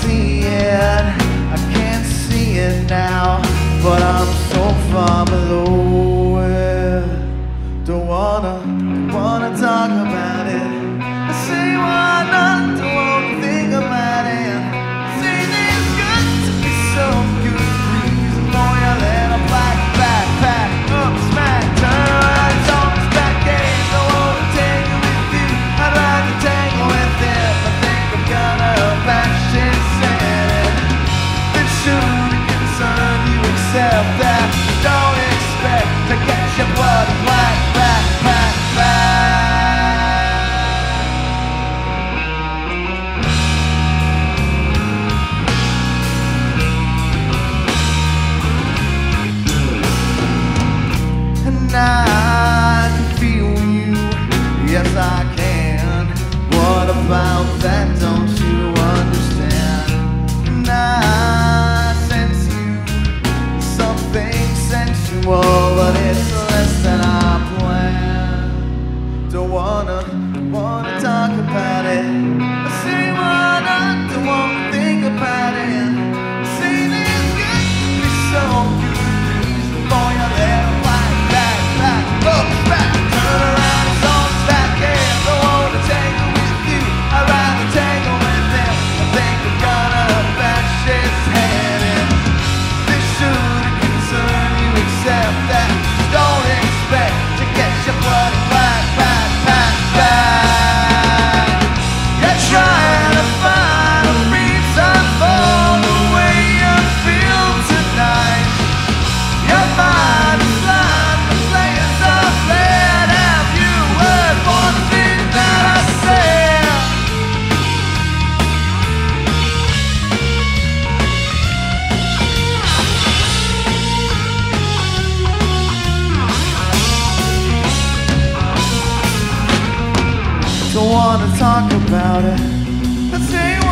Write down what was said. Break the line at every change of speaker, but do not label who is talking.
see it. I can't see it now But I'm so far below. about that, don't you understand? I sent you something sensual, but it's less than I planned. Don't wanna, wanna talk about it. I see what I don't wanna think about it. Don't wanna talk about it, stay